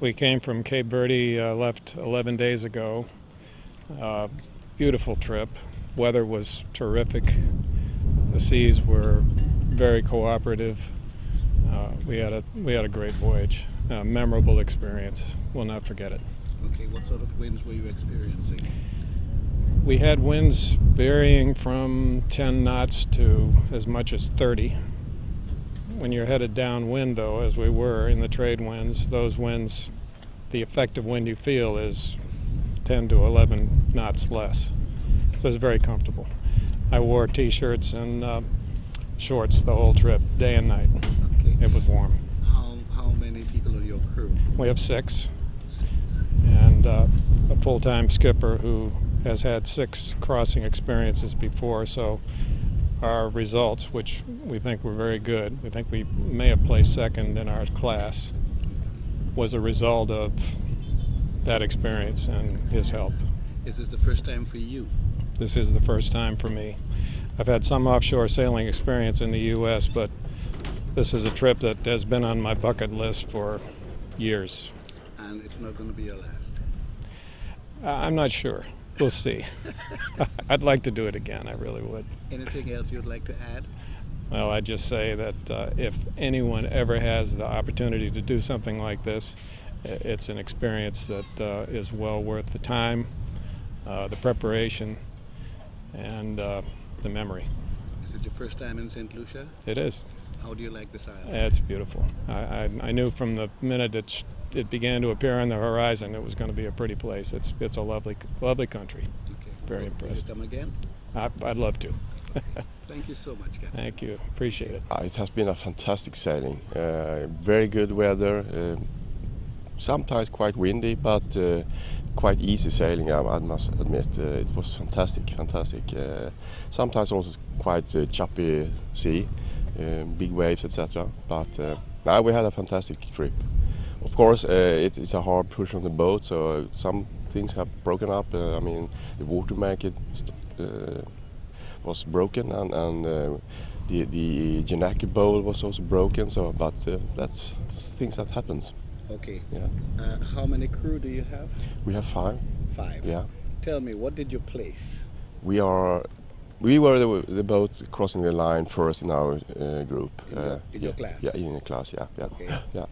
We came from Cape Verde, uh, left 11 days ago. Uh, beautiful trip. Weather was terrific. The seas were very cooperative. Uh, we had a we had a great voyage, a memorable experience. We'll not forget it. Okay, what sort of winds were you experiencing? We had winds varying from 10 knots to as much as 30. When you're headed downwind, though, as we were in the trade winds, those winds, the effective wind you feel is 10 to 11 knots less. So it's very comfortable. I wore t-shirts and uh, shorts the whole trip, day and night. Okay. It was warm. How, how many people are your crew? We have six, and uh, a full-time skipper who has had six crossing experiences before. So our results, which we think were very good, we think we may have placed second in our class, was a result of that experience and his help. Is this the first time for you? This is the first time for me. I've had some offshore sailing experience in the U.S., but this is a trip that has been on my bucket list for years. And it's not going to be your last. I'm not sure. We'll see. I'd like to do it again. I really would. Anything else you'd like to add? Well, I just say that uh, if anyone ever has the opportunity to do something like this, it's an experience that uh, is well worth the time, uh, the preparation, and uh, the memory. Is it your first time in St. Lucia? It is. How do you like this island? It's beautiful. I, I, I knew from the minute it, it began to appear on the horizon it was going to be a pretty place. It's, it's a lovely, lovely country. Okay. very Will you impressed. come again? I, I'd love to. Thank you so much, Captain. Thank you. Appreciate it. Uh, It has been a fantastic sailing. Uh, very good weather. Uh, sometimes quite windy, but uh, quite easy sailing. I, I must admit, uh, it was fantastic, fantastic. Uh, sometimes also quite uh, choppy sea, uh, big waves, etc. But uh, now we had a fantastic trip. Of course, uh, it, it's a hard push on the boat, so some things have broken up. Uh, I mean, the water uh, was broken, and, and uh, the the gennaker bowl was also broken. So, but uh, that's things that happens. Okay. Yeah, Uh, how many crew do you have? we have five. Five. Yeah, Tell me, what did you place? we are. We were the, the boat crossing the line first in our uh, group. In your- uh, in your class? Yeah, in the class. Yeah, yeah, Okay. yeah.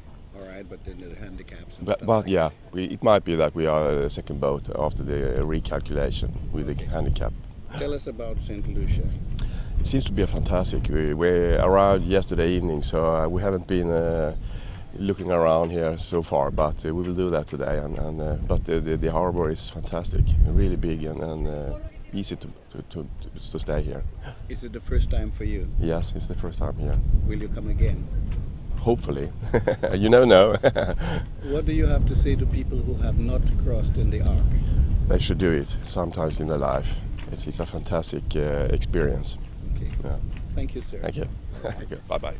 Right, but then the handicaps. And But, but like yeah, we, it might be that we are the second boat after the uh, recalculation with the handicap. Tell us about St. Lucia. It seems to be a fantastic. We, we arrived yesterday evening, so uh, we haven't been uh, looking around here so far, but uh, we will do that today. And, and uh, but the, the, the harbor is fantastic, really big and, and uh, easy to, to, to, to stay here. Is it the first time for you? Yes, it's the first time here. Will you come again? Hopefully, you never know. What do you have to say to people who have not crossed in the ARC? they should do it sometimes in their life. It's, it's a fantastic uh, experience. Okay. Yeah. Thank you, sir. Thank you. Thank you. Bye bye.